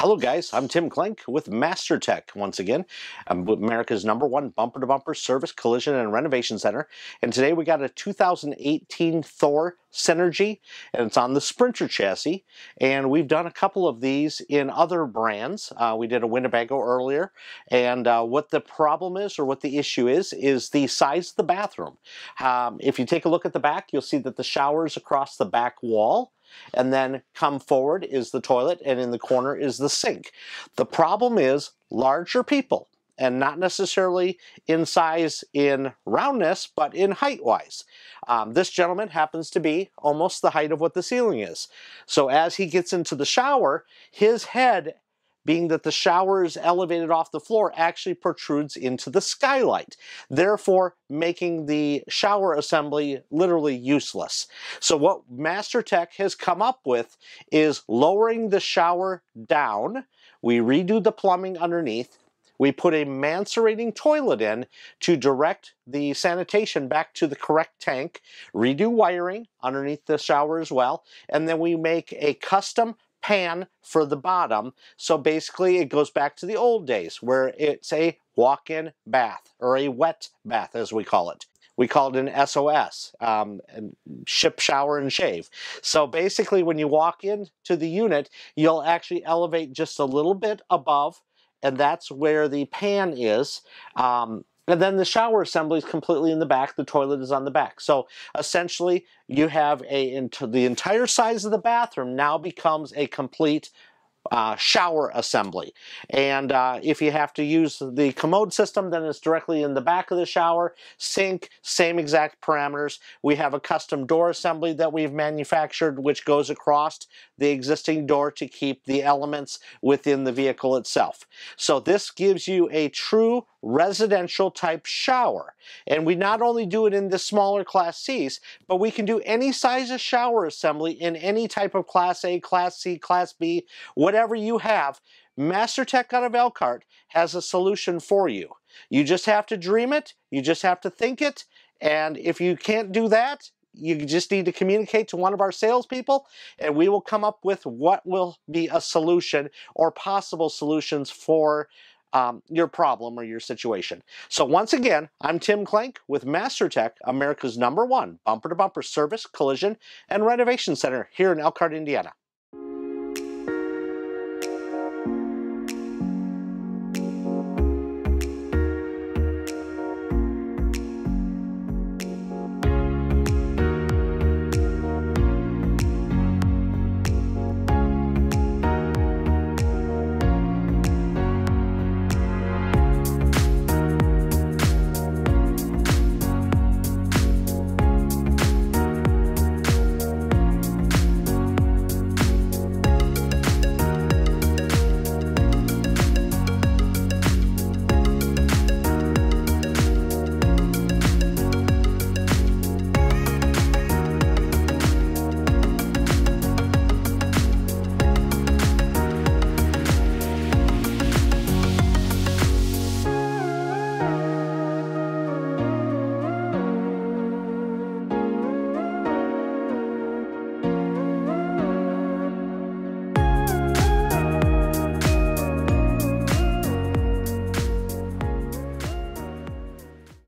Hello guys, I'm Tim Klink with Master Tech once again. America's number one bumper-to-bumper service collision and renovation center. And today we got a 2018 Thor Synergy and it's on the Sprinter chassis. And we've done a couple of these in other brands. Uh, we did a Winnebago earlier. And uh, what the problem is or what the issue is, is the size of the bathroom. Um, if you take a look at the back, you'll see that the shower's across the back wall and then come forward is the toilet and in the corner is the sink. The problem is larger people and not necessarily in size in roundness, but in height-wise. Um, this gentleman happens to be almost the height of what the ceiling is. So as he gets into the shower, his head being that the shower is elevated off the floor, actually protrudes into the skylight, therefore making the shower assembly literally useless. So what MasterTech has come up with is lowering the shower down, we redo the plumbing underneath, we put a macerating toilet in to direct the sanitation back to the correct tank, redo wiring underneath the shower as well, and then we make a custom pan for the bottom. So basically it goes back to the old days where it's a walk-in bath or a wet bath as we call it. We call it an SOS, um, ship, shower, and shave. So basically when you walk into the unit, you'll actually elevate just a little bit above and that's where the pan is. Um, and then the shower assembly is completely in the back. The toilet is on the back. So essentially, you have a the entire size of the bathroom now becomes a complete uh, shower assembly. And uh, if you have to use the commode system, then it's directly in the back of the shower. Sink, same exact parameters. We have a custom door assembly that we've manufactured, which goes across the existing door to keep the elements within the vehicle itself. So this gives you a true residential type shower. And we not only do it in the smaller Class Cs, but we can do any size of shower assembly in any type of Class A, Class C, Class B, whatever you have. MasterTech out of Elkhart has a solution for you. You just have to dream it, you just have to think it, and if you can't do that, you just need to communicate to one of our salespeople and we will come up with what will be a solution or possible solutions for um, your problem or your situation. So once again, I'm Tim Klink with MasterTech, America's number one bumper-to-bumper -bumper service, collision, and renovation center here in Elkhart, Indiana.